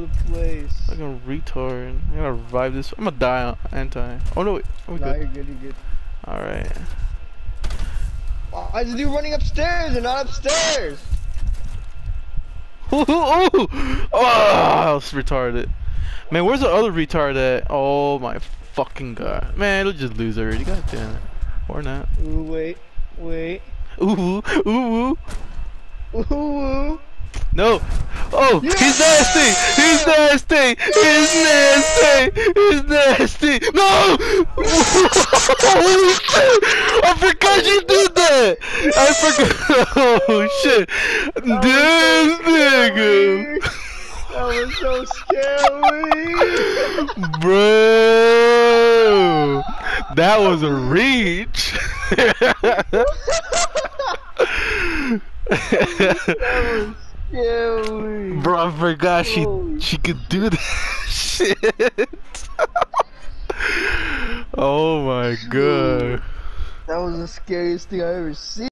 the place. Fucking retard. I gotta revive this. I'm gonna die anti. Oh no, wait. Oh, Nah, good. you're good, you're good. Alright. Why is the dude running upstairs and not upstairs? Ooh, ooh, ooh. Oh, I was retarded. Man, where's the other retard at? Oh my fucking god. Man, it'll just lose already. God damn it. Or not. Ooh, wait, wait. Ooh, ooh, ooh. Ooh, ooh. No. Oh, he's nasty. He's nasty. He's nasty. He's nasty. No. I forgot you did that. I forgot. Oh shit. This nigga. That was so scary. Bro. That was a reach. that was Bro, I forgot she she could do that shit. oh my god. That was the scariest thing I ever seen.